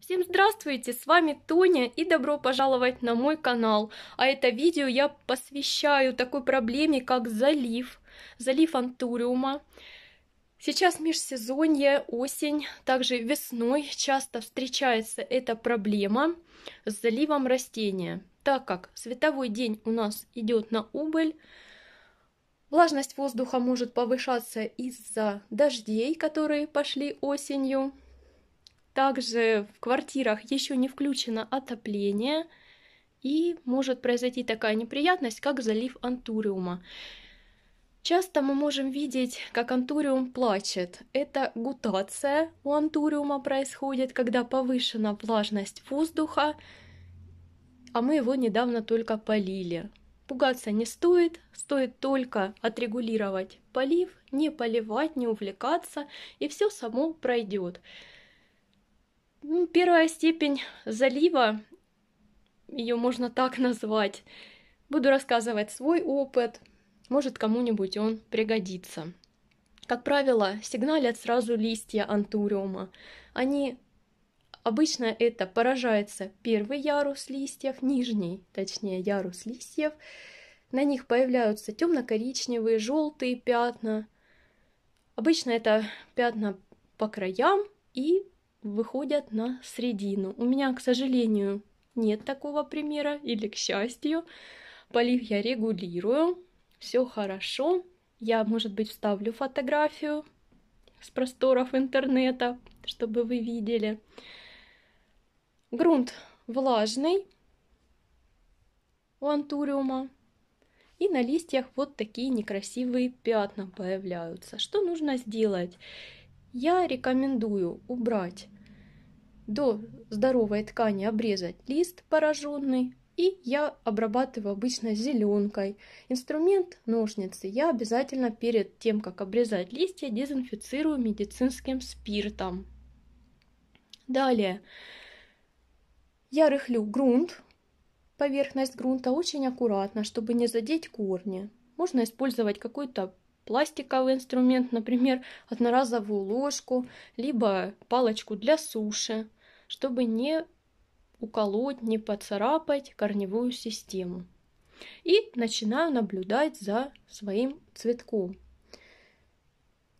Всем здравствуйте, с вами Тоня и добро пожаловать на мой канал. А это видео я посвящаю такой проблеме, как залив, залив антуриума. Сейчас межсезонье, осень, также весной часто встречается эта проблема с заливом растения. Так как световой день у нас идет на убыль, влажность воздуха может повышаться из-за дождей, которые пошли осенью, также в квартирах еще не включено отопление, и может произойти такая неприятность, как залив антуриума. Часто мы можем видеть, как антуриум плачет. Это гутация у антуриума происходит, когда повышена влажность воздуха, а мы его недавно только полили. Пугаться не стоит, стоит только отрегулировать полив, не поливать, не увлекаться, и все само пройдет. Ну, первая степень залива, ее можно так назвать. Буду рассказывать свой опыт, может кому-нибудь он пригодится. Как правило, сигналят сразу листья антуриума. Они обычно это поражается первый ярус листьев, нижний, точнее ярус листьев. На них появляются темно-коричневые, желтые пятна. Обычно это пятна по краям и выходят на середину. У меня, к сожалению, нет такого примера, или к счастью. Полив я регулирую, все хорошо. Я, может быть, вставлю фотографию с просторов интернета, чтобы вы видели. Грунт влажный у антуриума. И на листьях вот такие некрасивые пятна появляются. Что нужно сделать? Я рекомендую убрать до здоровой ткани, обрезать лист пораженный, и я обрабатываю обычно зеленкой. Инструмент ножницы я обязательно перед тем, как обрезать листья, дезинфицирую медицинским спиртом. Далее я рыхлю грунт, поверхность грунта очень аккуратно, чтобы не задеть корни. Можно использовать какой-то пластиковый инструмент, например, одноразовую ложку, либо палочку для суши, чтобы не уколоть, не поцарапать корневую систему. И начинаю наблюдать за своим цветком.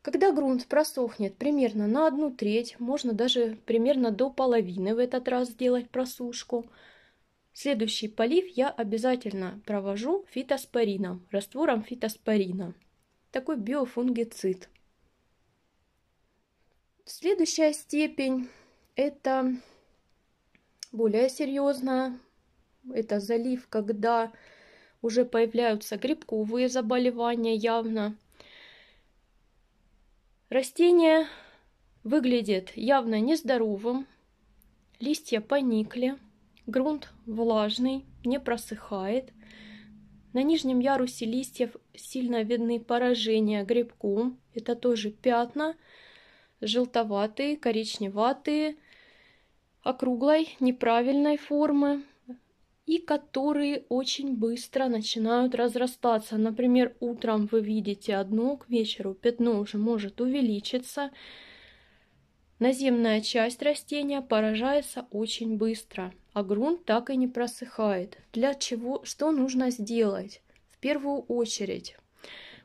Когда грунт просохнет примерно на одну треть, можно даже примерно до половины в этот раз сделать просушку, следующий полив я обязательно провожу фитоспорином, раствором фитоспорина такой биофунгицид. Следующая степень это более серьезная. Это залив, когда уже появляются грибковые заболевания явно. Растение выглядит явно нездоровым, листья поникли, грунт влажный, не просыхает. На нижнем ярусе листьев сильно видны поражения грибком. Это тоже пятна, желтоватые, коричневатые, округлой, неправильной формы и которые очень быстро начинают разрастаться. Например, утром вы видите одно, к вечеру пятно уже может увеличиться. Наземная часть растения поражается очень быстро а грунт так и не просыхает. Для чего, что нужно сделать? В первую очередь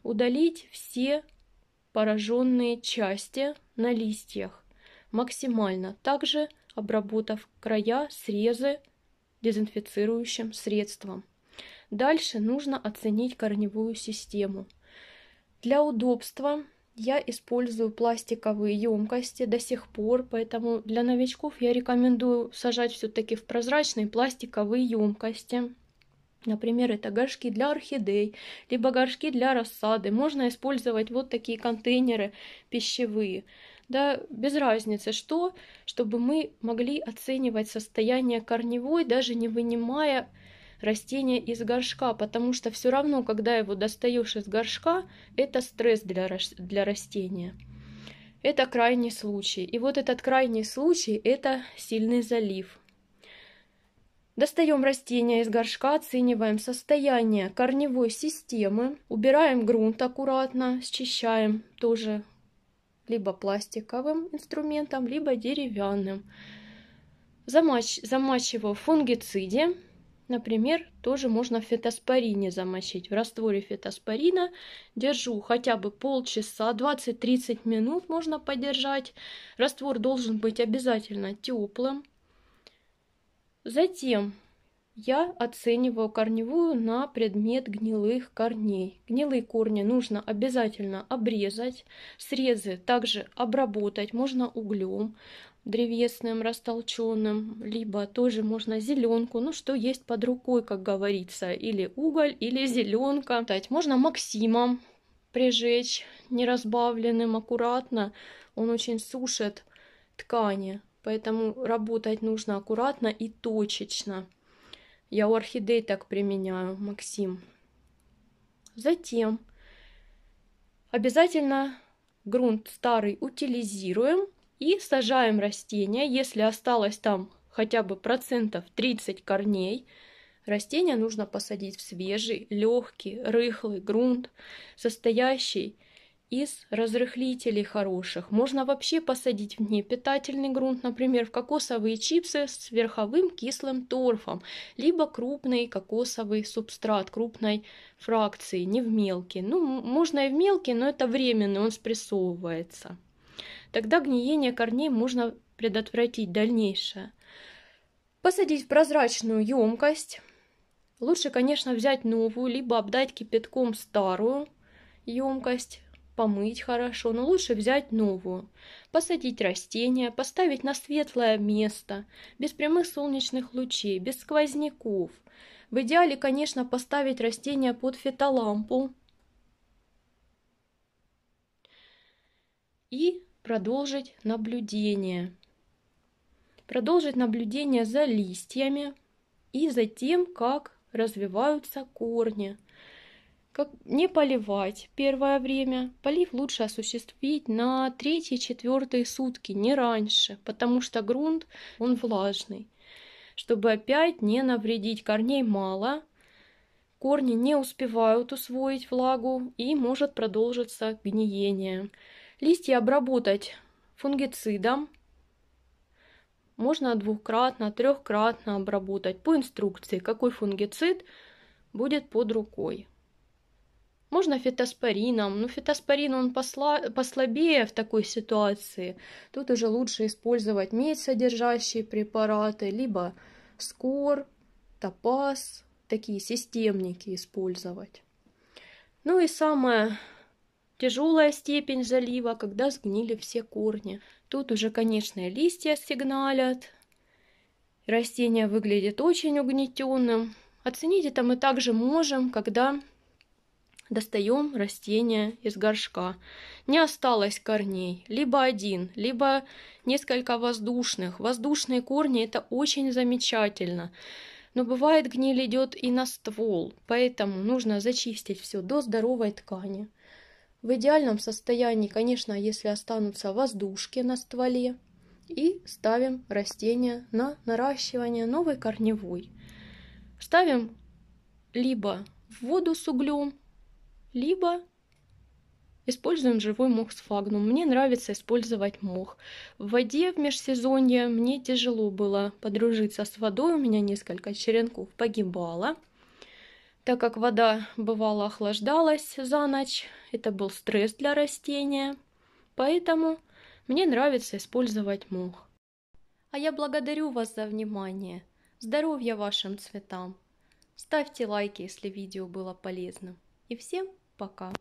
удалить все пораженные части на листьях максимально, также обработав края, срезы дезинфицирующим средством. Дальше нужно оценить корневую систему. Для удобства я использую пластиковые емкости до сих пор, поэтому для новичков я рекомендую сажать все-таки в прозрачные пластиковые емкости. Например, это горшки для орхидей, либо горшки для рассады. Можно использовать вот такие контейнеры пищевые. Да, без разницы, что, чтобы мы могли оценивать состояние корневой, даже не вынимая растение из горшка, потому что все равно, когда его достаешь из горшка, это стресс для, для растения. Это крайний случай. И вот этот крайний случай – это сильный залив. Достаем растение из горшка, оцениваем состояние корневой системы, убираем грунт аккуратно, счищаем тоже либо пластиковым инструментом, либо деревянным. Замач... Замачиваю в фунгициде. Например, тоже можно в фитоспорине замочить. В растворе фитоспорина держу хотя бы полчаса, 20-30 минут можно подержать. Раствор должен быть обязательно теплым. Затем я оцениваю корневую на предмет гнилых корней. Гнилые корни нужно обязательно обрезать, срезы также обработать, можно углем древесным, растолченным, либо тоже можно зеленку, ну что есть под рукой, как говорится, или уголь, или зеленка. Можно максимом прижечь неразбавленным аккуратно, он очень сушит ткани, поэтому работать нужно аккуратно и точечно. Я у орхидей так применяю, Максим. Затем обязательно грунт старый утилизируем и сажаем растения. Если осталось там хотя бы процентов 30 корней, растения нужно посадить в свежий, легкий, рыхлый грунт, состоящий разрыхлителей хороших. Можно вообще посадить в непитательный грунт, например, в кокосовые чипсы с верховым кислым торфом, либо крупный кокосовый субстрат крупной фракции, не в мелкий. Ну, можно и в мелкий, но это временно, он спрессовывается. Тогда гниение корней можно предотвратить дальнейшее. Посадить в прозрачную емкость. Лучше, конечно, взять новую, либо обдать кипятком старую емкость помыть хорошо, но лучше взять новую. Посадить растения, поставить на светлое место, без прямых солнечных лучей, без сквозняков. В идеале, конечно, поставить растения под фитолампу. И продолжить наблюдение. Продолжить наблюдение за листьями и за тем, как развиваются корни. Как не поливать первое время. Полив лучше осуществить на третьи-четвертые сутки, не раньше, потому что грунт, он влажный. Чтобы опять не навредить корней мало, корни не успевают усвоить влагу и может продолжиться гниение. Листья обработать фунгицидом. Можно двухкратно, трехкратно обработать по инструкции, какой фунгицид будет под рукой. Можно фитоспорином, но фитоспорин он посла... послабее в такой ситуации. Тут уже лучше использовать медь содержащие препараты, либо скор, топаз, такие системники использовать. Ну и самое тяжелая степень залива, когда сгнили все корни. Тут уже, конечно, листья сигналят. Растение выглядит очень угнетенным. Оценить это мы также можем, когда Достаем растение из горшка. Не осталось корней. Либо один, либо несколько воздушных. Воздушные корни это очень замечательно. Но бывает гниль идет и на ствол, поэтому нужно зачистить все до здоровой ткани. В идеальном состоянии, конечно, если останутся воздушки на стволе, и ставим растение на наращивание новой корневой. Ставим либо в воду с углем, либо используем живой мох с фагнум. Мне нравится использовать мох. В воде в межсезонье мне тяжело было подружиться с водой, у меня несколько черенков погибало. Так как вода бывало охлаждалась за ночь, это был стресс для растения, поэтому мне нравится использовать мох. А я благодарю вас за внимание. Здоровья вашим цветам. Ставьте лайки, если видео было полезным. И всем пока!